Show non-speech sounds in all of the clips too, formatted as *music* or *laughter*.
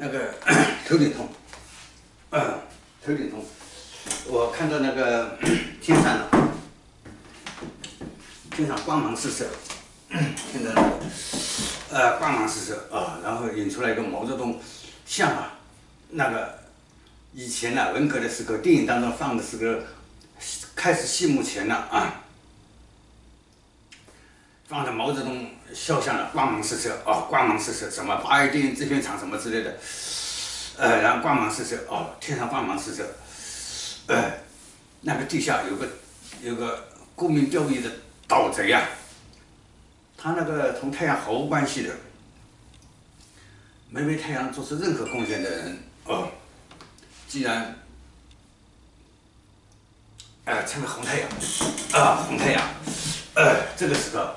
那个 *coughs* 头顶痛，*coughs* 嗯，头顶痛，我看到那个 *coughs* 天上了，天上光芒四射，看到那个呃光芒四射。啊，然后引出来一个毛泽东像啊，那个以前呢文革的时候，电影当中放的是个开始谢幕前了啊。放着毛泽东肖像的光芒四射哦，光芒四射，什么八一电影制片厂什么之类的，呃，然后光芒四射哦，天上光芒四射，呃，那个地下有个有个沽名钓誉的盗贼呀，他那个同太阳毫无关系的，没为太阳做出任何贡献的人哦，既然，哎，成了红太阳，啊，红太阳，呃，这个时候。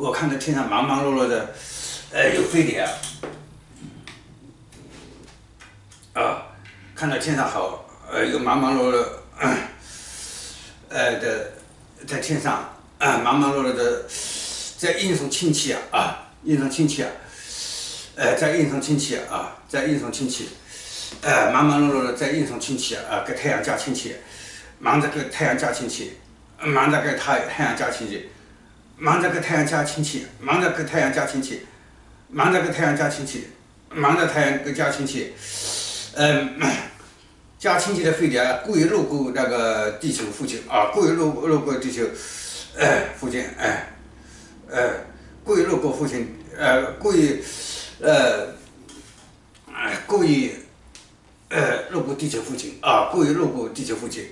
我看到天上忙忙碌碌的，呃，有飞碟，啊，啊看到天上好，呃，有忙忙碌碌，呃的，在天上，啊，忙忙碌碌的，在运送亲戚啊，啊，运送亲戚啊，呃，在运送亲戚啊，在运送亲戚，呃，忙忙碌碌的在运送亲戚啊，给太阳家亲戚，忙着给太阳家亲戚，忙着给太太阳家亲戚。忙着给太阳加亲戚，忙着给太阳加亲戚，忙着给太阳加亲戚，忙着太阳给家亲戚，嗯，加亲戚的飞碟故意路过那个地球附近啊，故意路路过地球，哎，附近哎，呃，故意路过附近，呃，故意，呃，故意，呃，路过地球附近啊，故意路过地球附近，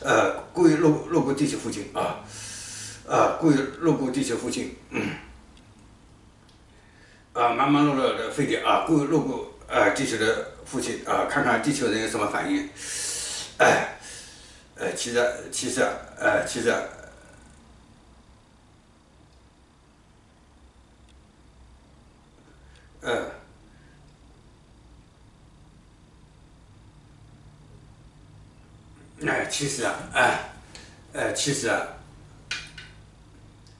呃，故意路路过地球附近啊。啊，故意路过地球附近，啊，忙忙碌碌的飞碟啊，故意路过啊地球的附近啊，看看地球人有什么反应，哎，呃，其实其实呃其实，呃，哎，其实啊，哎，呃，其实啊。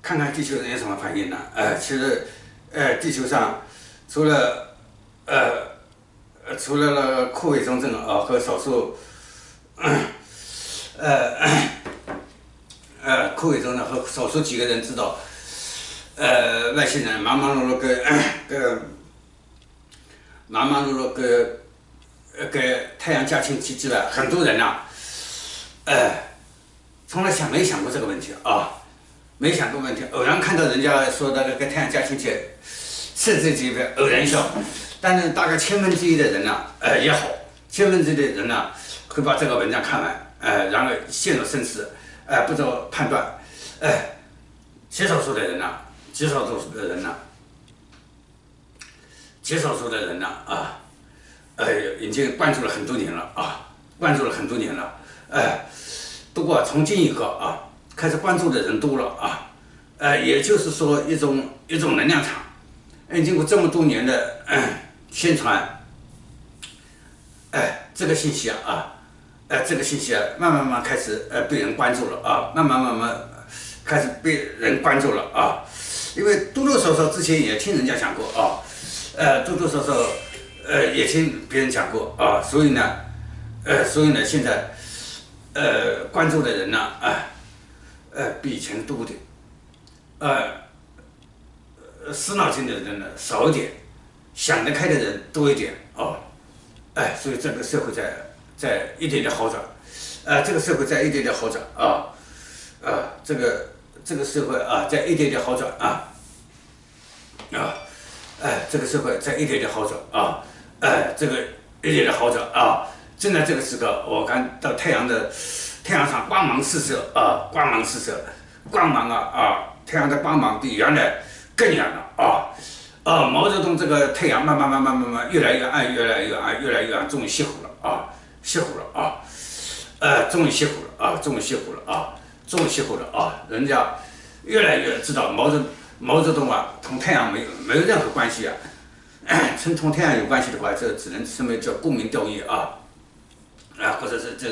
看看地球人有什么反应呢？呃，其实，呃，地球上除了，呃，除了那个枯萎重症啊和少数，*coughs* 呃，呃，枯萎重症和少数几个人知道，呃，外星人忙忙碌碌跟 *coughs* 跟忙忙碌碌跟呃给太阳加氢机之外，很多人呐，呃，从来想没想过这个问题啊。没想过问题，偶然看到人家说的那个太阳加亲戚，甚至这个偶然笑，但是大概千分之一的人呢，呃也好，千分之一的人呢会把这个文章看完，呃，然后陷入深思，呃，不做判断，哎，极少数的人呢，极少数的人呢，极少数的人呢啊，呃，已经关注了很多年了啊，关注了很多年了，哎，不过从今以后啊。开始关注的人多了啊，呃，也就是说一种一种能量场，嗯，经过这么多年的宣传，哎，这个信息啊啊，呃，这个信息啊，慢慢慢开始呃被人关注了啊，慢慢慢慢开始被人关注了啊，因为多多少少之前也听人家讲过啊，呃，多多少少呃也听别人讲过啊，所以呢，呃，所以呢，现在呃关注的人呢啊。呃，比以前多点，呃，死脑筋的人呢少一点，想得开的人多一点哦，哎，所以这个社会在在一点点好转，呃，这个社会在一点点好转啊，啊，这个这个社会啊在一点点好转啊，啊，哎，这个社会在一点点好转啊，哎，这个一点点好转啊，正在这个时刻，我看到太阳的。太阳上光芒四射啊，光芒四射，光芒啊啊！太阳的光芒比原来更亮了啊！啊，毛泽东这个太阳慢慢慢慢慢慢越来越暗，越来越暗，越来越暗，终于熄火了啊！熄火了啊！呃，终于熄火了啊！终于熄火了啊！终于熄火了啊！人家越来越知道毛泽毛泽东啊，同太阳没有没有任何关系啊！*clears throat* 称同太阳有关系的话，这只能称为叫沽名钓誉啊！啊，或者是这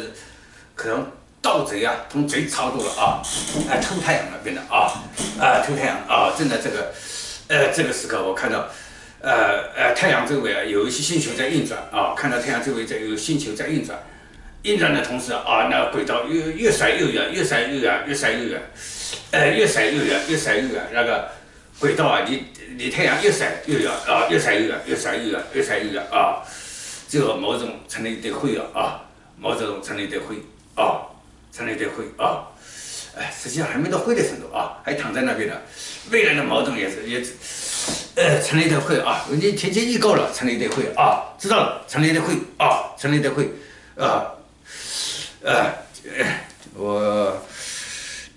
可能。盗贼啊，同贼操作了啊！哎，偷太阳了，变得啊，啊，偷太阳啊！正在这个，呃，这个时刻，我看到，呃呃太阳周围啊有一些星球在运转啊，看到太阳周围在有星球在运转，运转的同时啊，那轨道越越甩越远，越甩越远，越甩越远，呃越甩越远，越甩越远，那个轨道啊离离太阳越甩越远啊，越甩越远，越甩越远，越甩越远啊，最后毛泽东成了一堆灰了啊，毛泽东成了一堆灰啊，成了一堆灰啊。哎，实际上还没到灰的程度啊，还躺在那边呢。未来的毛泽东也是，也，呃，成了一堆灰啊！你提前预告了，成了一堆灰啊！知道了，成了一堆灰啊！成了一堆灰啊！呃，我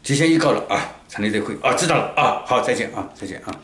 提前预告了啊，成了一堆灰啊！知道了啊！好，再见啊，再见啊！